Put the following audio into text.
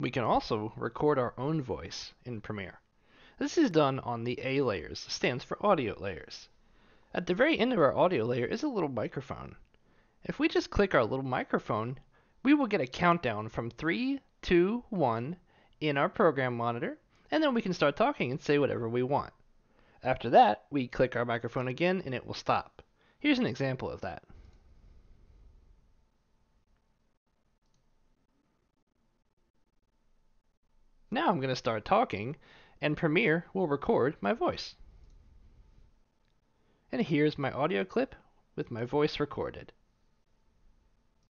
We can also record our own voice in Premiere. This is done on the A layers, stands for audio layers. At the very end of our audio layer is a little microphone. If we just click our little microphone, we will get a countdown from 3, 2, 1 in our program monitor, and then we can start talking and say whatever we want. After that, we click our microphone again and it will stop. Here's an example of that. Now I'm going to start talking, and Premiere will record my voice. And here's my audio clip with my voice recorded.